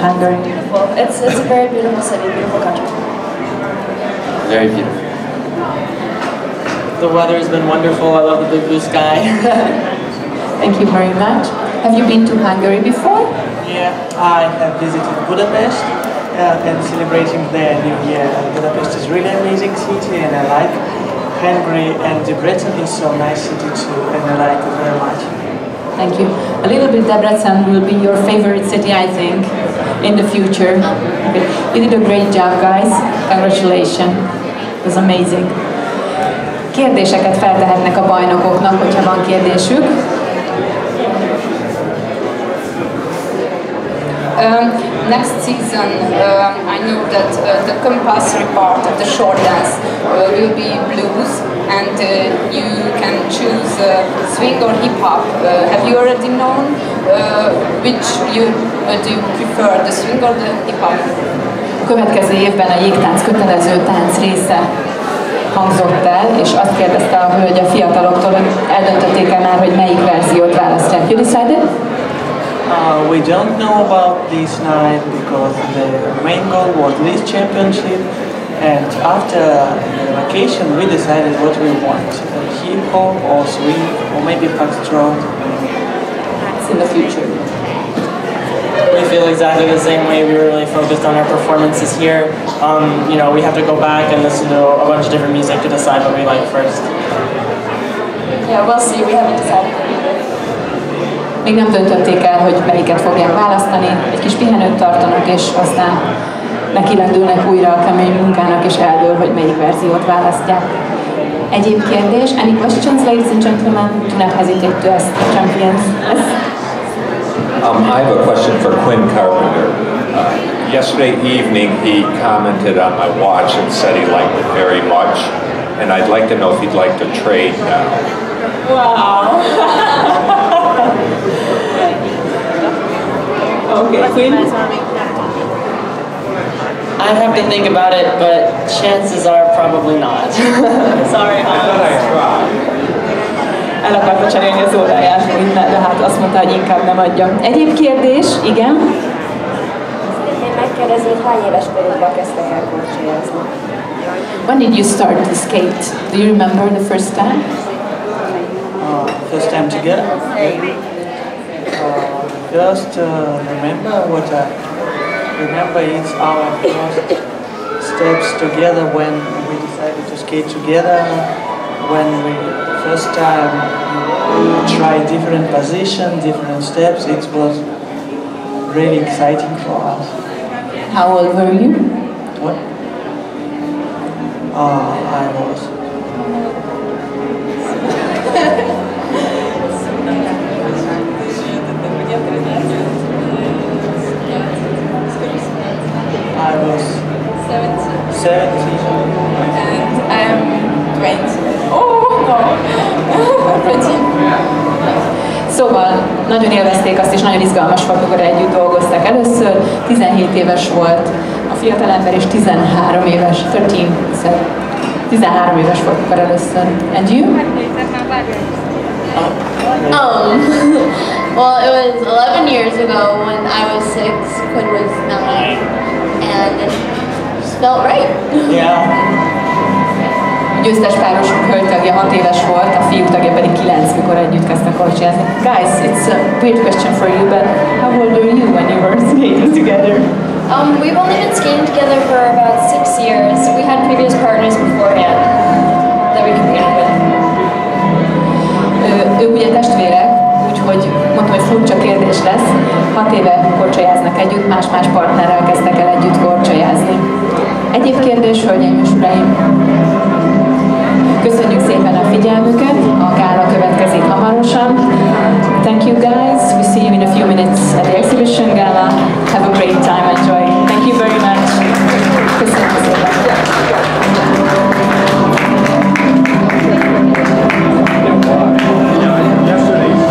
Hungary? Beautiful. It's, it's a very beautiful city, beautiful country. Very beautiful. The weather has been wonderful. I love the big blue sky. Thank you very much. Have you been to Hungary before? Yeah, I have visited Budapest uh, and celebrating the New Year. Budapest is really amazing city and I like Hungary and Debrecen is so nice city too and I like it very much. Thank you. A little bit Debrecen will be your favorite city, I think, in the future. You did a great job, guys. Congratulations. It was amazing. Kérdéseket feltehetnek a bajnokoknak, hogyha van kérdésük. Um, next season, um, I know that uh, the compulsory part of the short dance uh, will be blues, and uh, you choose uh, swing or hip hop. Uh, have you already known uh, which you uh, do you prefer, the swing or the hip hop? A következő évben a jégtánc kötelező tánc része hangzott el, és azt kérdezte a hölgy a fiataloktól, hogy eldöntötték-e már, hogy melyik verziót választják. You decided? Uh, we don't know about this night because the main goal was this championship and after the vacation we decided what we want, hip hop or swing or maybe foxtrot. in the future. we feel exactly the same way. We were really focused on our performances here. Um, you know, we have to go back and listen to a bunch of different music to decide what we like first. Yeah, we'll see. We haven't decided. Még nem döntötték el, hogy melyiket fogják választani, egy kis pihenőt tartanak, és aztán nekilendülnek újra a kemény munkának, és eldől, hogy melyik verziót választják. Egyéb kérdés? Any questions, ladies and gentlemen? Do not hesitate to ask the champions. Yes? Um, I have a question for Quinn Carpenter. Uh, yesterday evening, he commented on my watch and said he liked it very much, and I'd like to know if he'd like to trade now. Wow! okay, Quinn? I have to think about it, but chances are probably not. Sorry, Hans. El akarta cserélni az óráját, minden, de hát azt mondta, hogy inkább nem adja. Egyéb kérdés? Igen? Szeretném megkérdezni, hogy hány éves korukban kezdtek el korcsolyázni? When did you start to skate? Do you remember the first time? Uh, first time together? Uh, first, uh, remember what I remember is our first steps together when we decided to skate together. When we first time try different position, different steps, it was really exciting for us. How old were you? What? Uh, I was 17. And I am 20. Oh, no. 20. Szóval nagyon élvezték azt, és nagyon izgalmas volt, amikor együtt dolgoztak. Először 17 éves volt a fiatalember, és 13 éves, 13, so 13 éves volt, akkor először. And you? Um, well, it was 11 years ago when I was six, Quinn was nine, and it just felt right. Yeah. győztes párosunk hölgytagja 6 éves volt, a fiúk tagja pedig 9, mikor együtt kezdtek korcsolyázni. Guys, it's a weird question for you, but how old were you when you were skating together? Um, we've only been skating together for about six years. We had previous partners beforehand that we competed with. Ő, ők ugye testvérek, úgyhogy mondtam, hogy furcsa kérdés lesz. 6 éve korcsolyáznak együtt, más-más partnerrel kezdtek el együtt korcsolyázni. Egyéb kérdés, hölgyeim és uraim? Köszönjük szépen a figyelmüket, a gála következik hamarosan. Thank you guys, we see you in a few minutes at the exhibition gala. Have a great time, enjoy